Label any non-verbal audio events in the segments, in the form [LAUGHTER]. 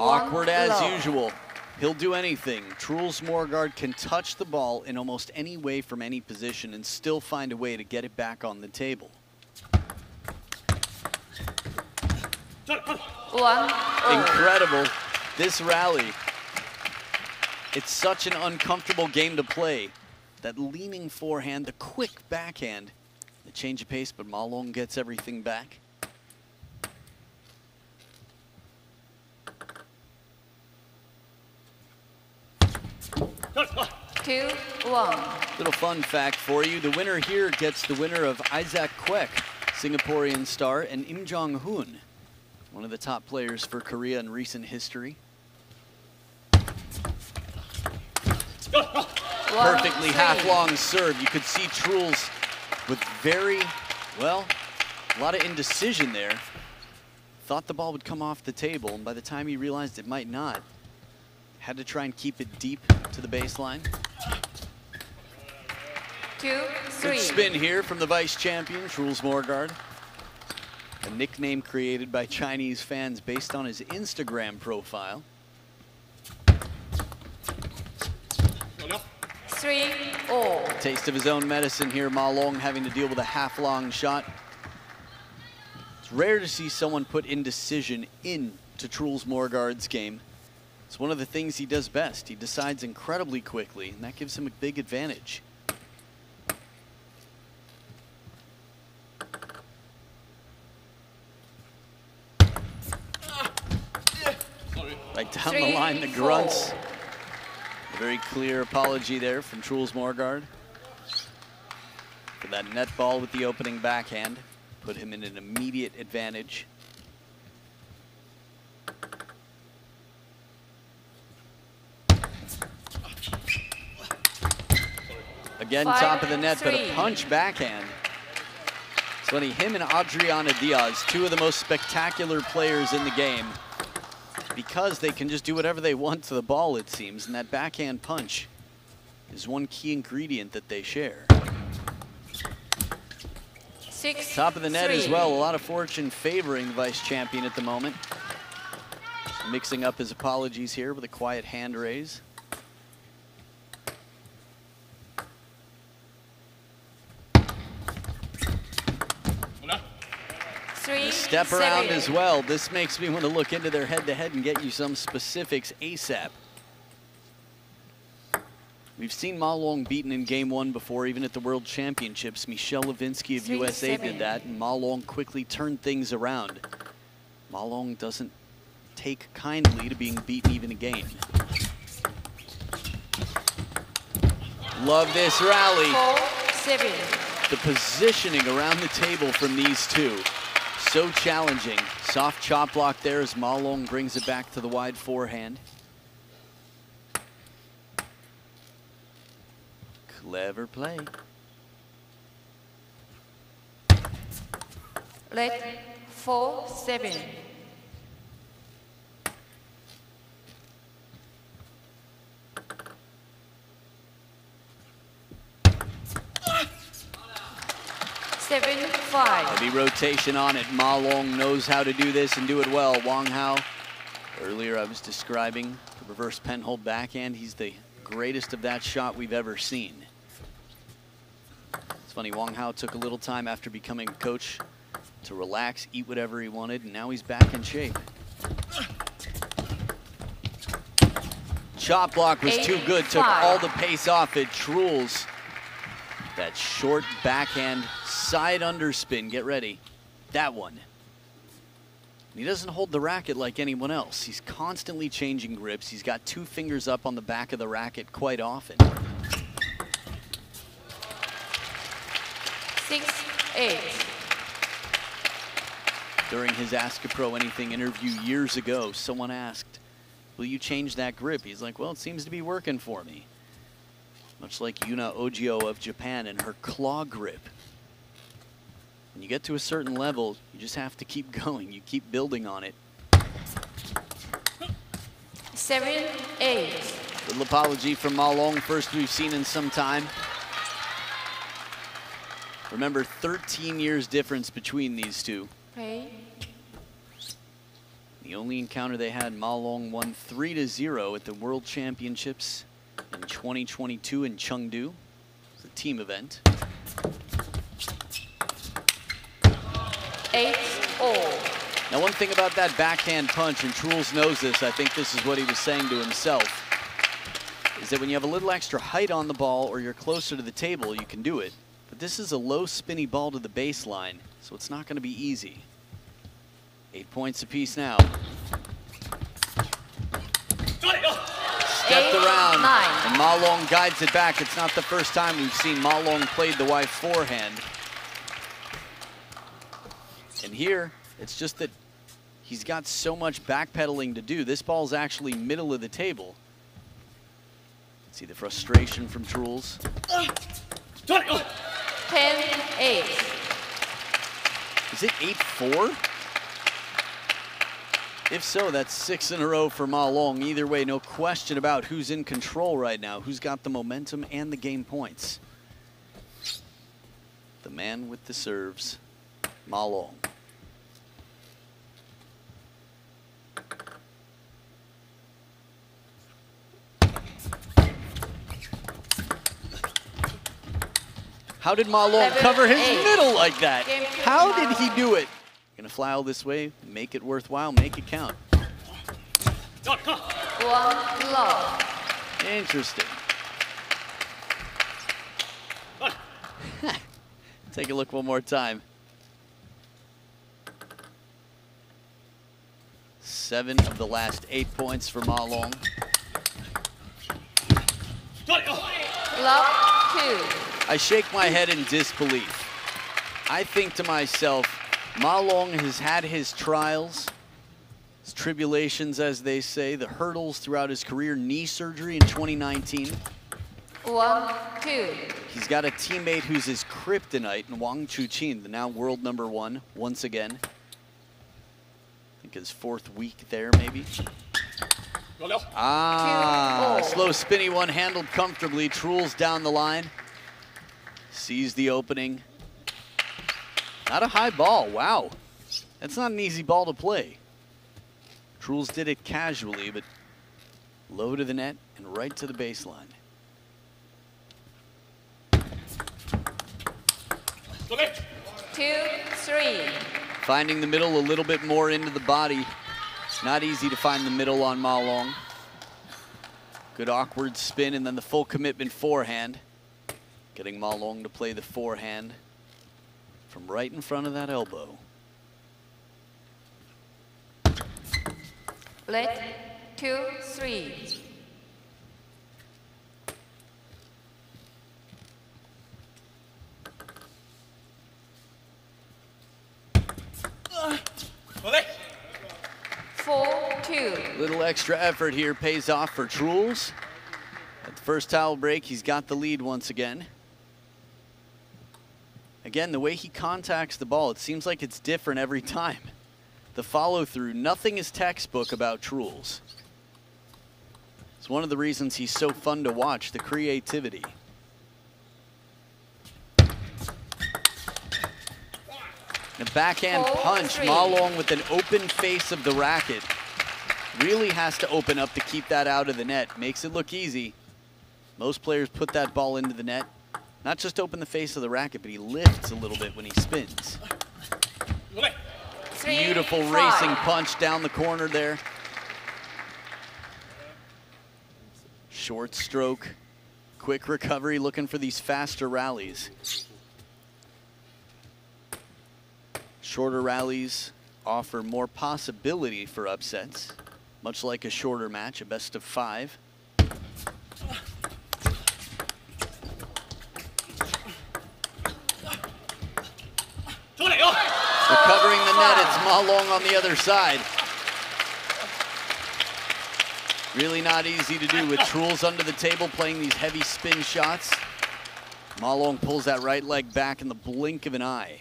Awkward as love. usual. He'll do anything. Truls Moregard can touch the ball in almost any way from any position and still find a way to get it back on the table. One. Incredible. This rally. It's such an uncomfortable game to play. That leaning forehand, the quick backhand, the change of pace, but Ma Long gets everything back. Two, one. Little fun fact for you, the winner here gets the winner of Izaac Quek, Singaporean star, and Im Jong-hoon, one of the top players for Korea in recent history. Perfectly half-long serve. You could see Truls with very, well, a lot of indecision there. Thought the ball would come off the table, and by the time he realized it might not, had to try and keep it deep to the baseline. Two, three. Good spin here from the vice champion, Truls Moregard. A nickname created by Chinese fans based on his Instagram profile. Three, all. Taste of his own medicine here, Ma Long having to deal with a half-long shot. It's rare to see someone put indecision into Truls Moregard's game. It's one of the things he does best. He decides incredibly quickly, and that gives him a big advantage. Right down the line, the grunts. A very clear apology there from Truls Moregard for that net ball with the opening backhand. Put him in an immediate advantage. Again, Five, top of the net, but a punch backhand. It's funny, him and Adriana Diaz, two of the most spectacular players in the game, because they can just do whatever they want to the ball, it seems, and that backhand punch is one key ingredient that they share. Six, Top of the net as well, a lot of fortune favoring the vice champion at the moment. Mixing up his apologies here with a quiet hand raise. Three, Step around as well. This makes me want to look into their head-to-head and get you some specifics ASAP. We've seen Ma Long beaten in game one before, even at the World Championships. Michelle Levinsky of Three, USA seven. did that, and Ma Long quickly turned things around. Ma Long doesn't take kindly to being beaten even a game. Love this rally. Four. The positioning around the table from these two, so challenging. Soft chop block there as Ma Long brings it back to the wide forehand. Clever play. Red, four, seven. Seven, five. Heavy rotation on it. Ma Long knows how to do this and do it well. Wang Hao, earlier I was describing the reverse penhold backhand. He's the greatest of that shot we've ever seen. It's funny, Wang Hao took a little time after becoming a coach to relax, eat whatever he wanted, and now he's back in shape. Chop block was too Eight, good, took all the pace off it. Truls, that short backhand side underspin, get ready. That one. He doesn't hold the racket like anyone else. He's constantly changing grips. He's got two fingers up on the back of the racket quite often. Six, eight. During his Ask a Pro Anything interview years ago, someone asked, will you change that grip? He's like, well, it seems to be working for me. Much like Yuna Ojio of Japan and her claw grip. When you get to a certain level, you just have to keep [LAUGHS] going. You keep building on it. Seven, eight. Little apology from Ma Long, first we've seen in some time. Remember, 13 years difference between these two. Play. The only encounter they had, Ma Long won 3 to 0 at the World Championships in 2022 in Chengdu. It's a team event. Eight all. Now, one thing about that backhand punch, and Truls knows this, I think this is what he was saying to himself, is that when you have a little extra height on the ball or you're closer to the table, you can do it. But this is a low spinny ball to the baseline, so it's not going to be easy. Eight points apiece now. Stepped Eight, around, nine. and Ma Long guides it back. It's not the first time we've seen Ma Long played the Y forehand. And here, it's just that he's got so much backpedaling to do. This ball's actually middle of the table. See the frustration from Truls. Ten eight. Is it 8-4? If so, that's six in a row for Ma Long. Either way, no question about who's in control right now, who's got the momentum and the game points. The man with the serves, Ma Long. How did Ma Long cover his middle like that? How did he do it? Gonna fly all this way, make it worthwhile, make it count. One love. Interesting. [LAUGHS] Take a look one more time. Seven of the last eight points for Ma Long. Love two. I shake my head in disbelief. I think to myself, Ma Long has had his trials, his tribulations, as they say, the hurdles throughout his career, knee surgery in 2019. One two. He's got a teammate who's his kryptonite in Wang Chuqin, the now world number one, once again. I think his fourth week there, maybe. Ah, Two, slow spinny one handled comfortably. Truls down the line. Sees the opening. Not a high ball, wow. That's not an easy ball to play. Truls did it casually, but low to the net and right to the baseline. Two three. Finding the middle a little bit more into the body. It's not easy to find the middle on Ma Long. Good awkward spin and then the full commitment forehand. Getting Ma Long to play the forehand from right in front of that elbow. Let two three. Four two. Little extra effort here pays off for Truls. At the first towel break, he's got the lead once again. Again, the way he contacts the ball, it seems like it's different every time. The follow through, nothing is textbook about Truls. It's one of the reasons he's so fun to watch, the creativity. The backhand Four, punch, three. Ma Long with an open face of the racket. Really has to open up to keep that out of the net. Makes it look easy. Most players put that ball into the net. Not just open the face of the racket, but he lifts a little bit when he spins. Beautiful racing punch down the corner there. Short stroke, quick recovery, looking for these faster rallies. Shorter rallies offer more possibility for upsets, much like a shorter match, a best of five. Recovering the net, it's Ma Long on the other side. Really not easy to do with Truls under the table playing these heavy spin shots. Ma Long pulls that right leg back in the blink of an eye.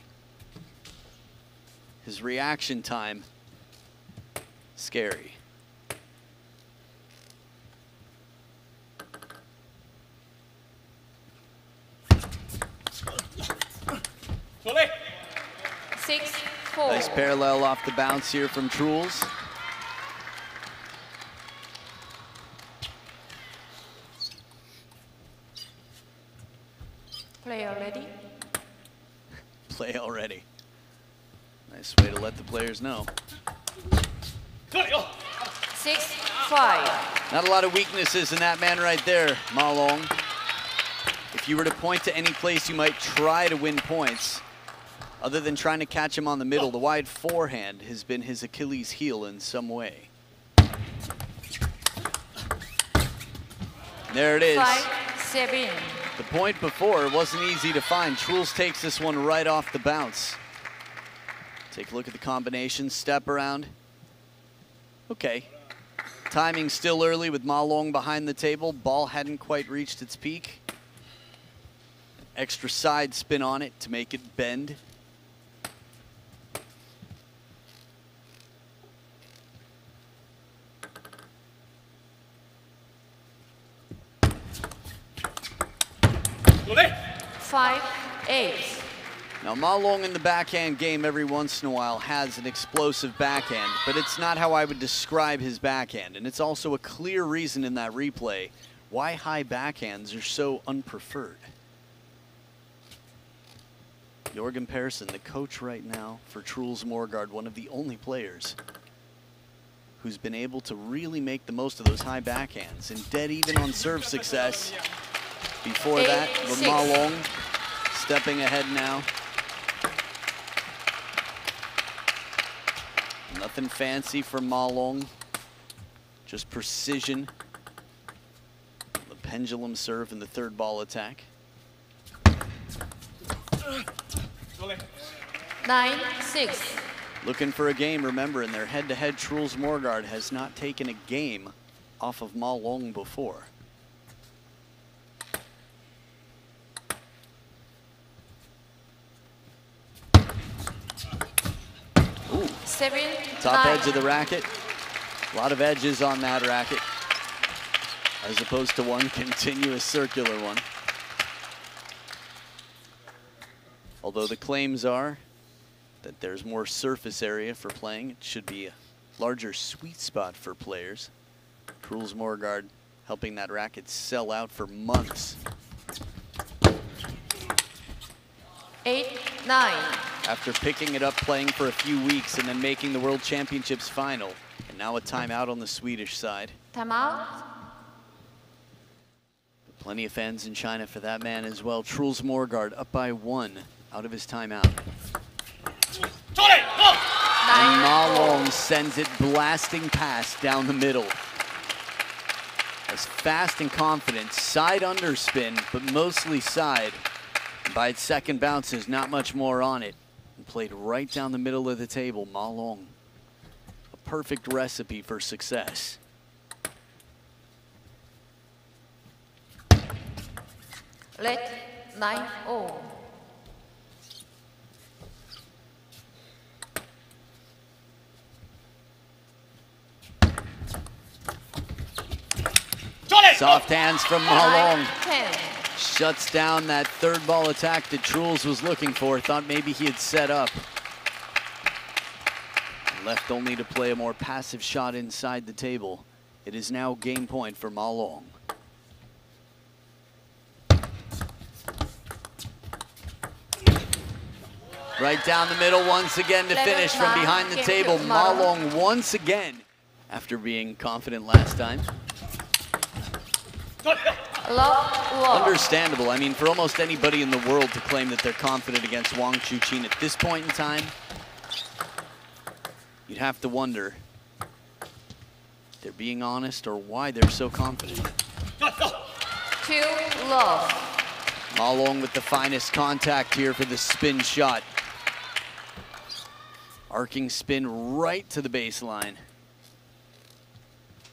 His reaction time, scary. Six Nice parallel off the bounce here from Truls. Play already. [LAUGHS] Play already. Nice way to let the players know. Six, five. Not a lot of weaknesses in that man right there, Ma Long. If you were to point to any place you might try to win points, other than trying to catch him on the middle, the wide forehand has been his Achilles heel in some way. There it is. Five. The point before wasn't easy to find. Truls takes this one right off the bounce. Take a look at the combination, step around. Okay. Timing still early with Ma Long behind the table. Ball hadn't quite reached its peak. Extra side spin on it to make it bend. Five, eight. Now, Ma Long in the backhand game every once in a while has an explosive backhand, but it's not how I would describe his backhand. And it's also a clear reason in that replay why high backhands are so unpreferred. Jorgen Persson, the coach right now for Truls Moregard, one of the only players who's been able to really make the most of those high backhands and dead even on serve success. Before Eight, that, Ma. Long stepping ahead now. Nothing fancy for Ma Long, just precision. The pendulum serve in the third ball attack. Nine, six. Looking for a game, remember, in their head-to-head, Truls Moregard has not taken a game off of Ma Long before. Seven, top nine. edge of the racket. A lot of edges on that racket, as opposed to one [LAUGHS] continuous circular one. Although the claims are that there's more surface area for playing, it should be a larger sweet spot for players. Truls Moregard helping that racket sell out for months. Eight, nine. After picking it up, playing for a few weeks, and then making the World Championships final. And now a timeout on the Swedish side. Timeout. Plenty of fans in China for that man as well. Truls Moregard up by one out of his timeout. And Ma Long sends it blasting past down the middle. As fast and confident, side underspin, but mostly side. By its second bounces, not much more on it. And played right down the middle of the table, Ma Long. A perfect recipe for success. Let nine, oh. Soft hands from Ma Nine, Long. ten. Shuts down that third ball attack that Truls was looking for. Thought maybe he had set up. Left only to play a more passive shot inside the table. It is now game point for Ma Long. Right down the middle once again to finish from behind the table. Ma Ma. Long once again after being confident last time. Understandable. I mean, for almost anybody in the world to claim that they're confident against Wang Chuqin at this point in time, you'd have to wonder if they're being honest or why they're so confident. Two, love. Ma Long with the finest contact here for the spin shot. Arcing spin right to the baseline.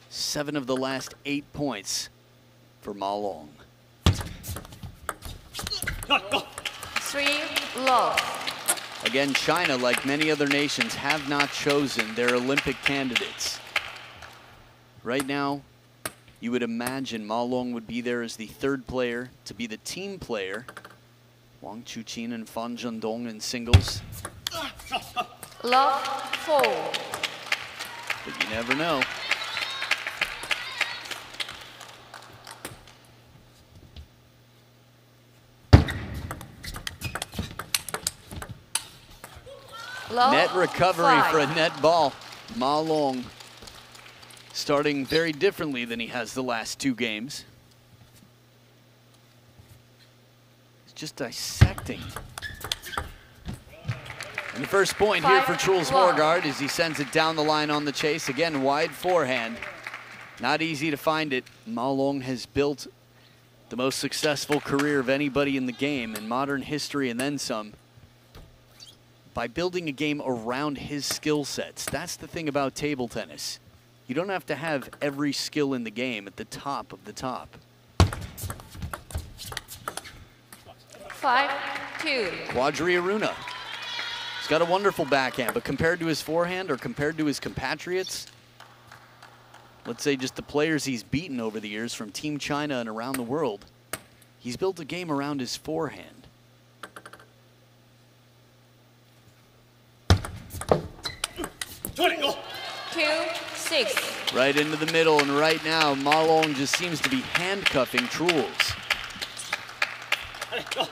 Seven of the last eight points for Ma Long. Three, love. Again, China, like many other nations, have not chosen their Olympic candidates. Right now, you would imagine Ma Long would be there as the third player to be the team player. Wang Chuqin and Fan Zhendong in singles, Love, four. but you never know. Net recovery five. for a net ball. Ma Long starting very differently than he has the last two games. He's just dissecting. And the first point here for Truls. Moregard as he sends it down the line on the chase. Again, wide forehand. Not easy to find it. Ma Long has built the most successful career of anybody in the game in modern history and then some by building a game around his skill sets. That's the thing about table tennis. You don't have to have every skill in the game at the top of the top. Five, two. Quadri Aruna. He's got a wonderful backhand, but compared to his forehand or compared to his compatriots, let's say just the players he's beaten over the years from Team China and around the world, he's built a game around his forehand. Oh. Two, six. Right into the middle, and right now, Ma Long just seems to be handcuffing Truls. Oh.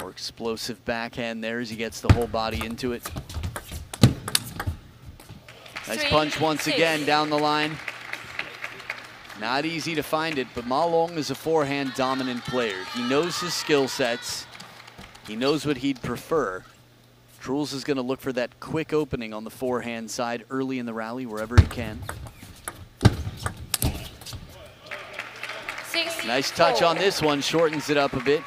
More explosive backhand there as he gets the whole body into it. Nice Three, punch once six. again down the line. Not easy to find it, but Ma Long is a forehand dominant player. He knows his skill sets. He knows what he'd prefer. Truls is going to look for that quick opening on the forehand side early in the rally, wherever he can. Nice touch on this one, shortens it up a bit.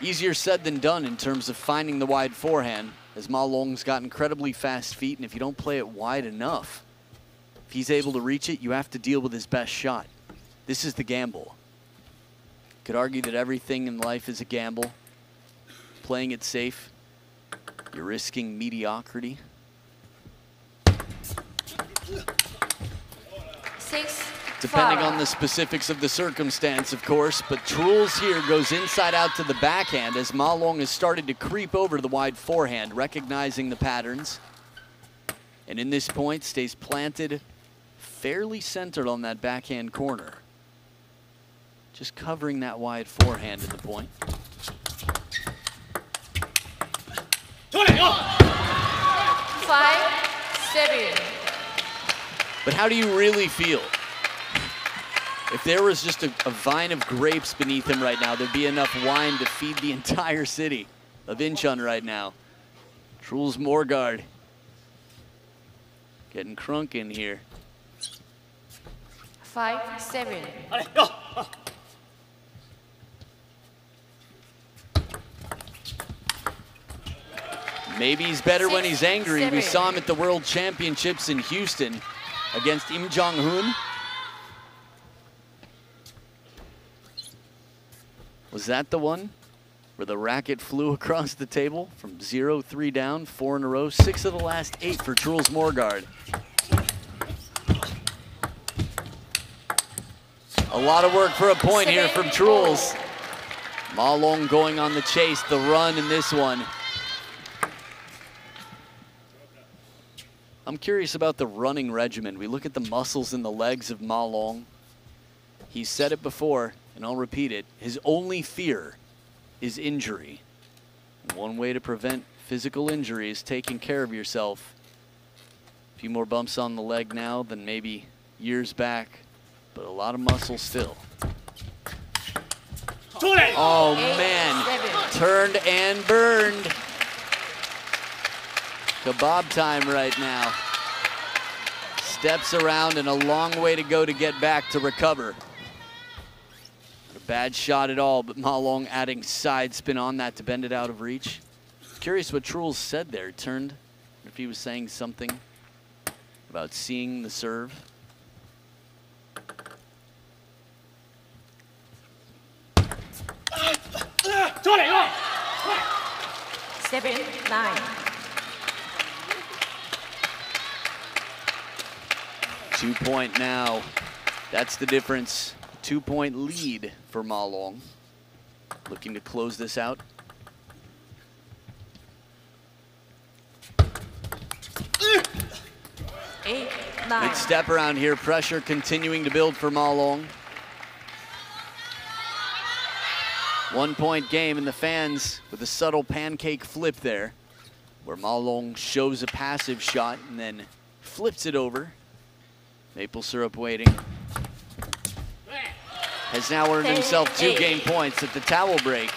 Easier said than done in terms of finding the wide forehand, as Ma Long's got incredibly fast feet, and if you don't play it wide enough, if he's able to reach it, you have to deal with his best shot. This is the gamble. Could argue that everything in life is a gamble. Playing it safe, you're risking mediocrity. Six, Depending five. on the specifics of the circumstance, of course, but Truls here goes inside out to the backhand as Ma Long has started to creep over to the wide forehand, recognizing the patterns. And in this point, stays planted fairly centered on that backhand corner. Just covering that wide forehand in the point. Five, seven. But how do you really feel? If there was just a, a vine of grapes beneath him right now, there'd be enough wine to feed the entire city of Incheon right now. Truls Moregard getting crunk in here. Five, seven. Maybe he's better when he's angry. We saw him at the World Championships in Houston against Im Jong-hoon. Was that the one where the racket flew [LAUGHS] across the table from 0-3 down, four in a row, six of the last eight for Truls Moregard. A lot of work for a point here from Truls. Ma Long going on the chase, the run in this one. I'm curious about the running regimen. We look at the muscles in the legs of Ma Long. He's said it before, and I'll repeat it. His only fear is injury. And one way to prevent physical injury is taking care of yourself. A few more bumps on the leg now than maybe years back, but a lot of muscle still. Oh, man, turned and burned. Kebab time right now. Steps around and a long way to go to get back to recover. Not a bad shot at all, but Ma Long adding side spin on that to bend it out of reach. Curious what Truls said there. Turned, if he was saying something about seeing the serve. Seven, nine. Two point now. That's the difference. Two point lead for Ma Long. Looking to close this out. Eight, nine. Good step around here. Pressure continuing to build for Ma Long. One point game and the fans with a subtle pancake flip there where Ma Long shows a passive shot and then flips it over. Maple syrup waiting. Has now earned himself two game points at the towel break.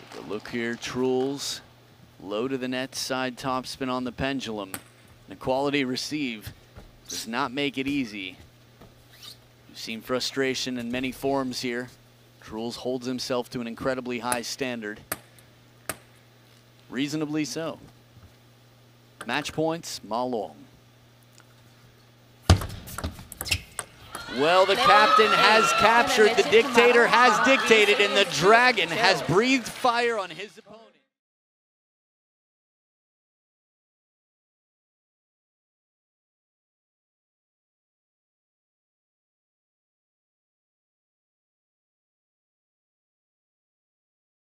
Take a look here, Truls. Low to the net, side topspin on the pendulum. The quality receive does not make it easy. You've seen frustration in many forms here. Truls holds himself to an incredibly high standard. Reasonably so. Match points, Ma Long. Well, the captain has captured, the dictator has dictated, and the dragon has breathed fire on his opponent.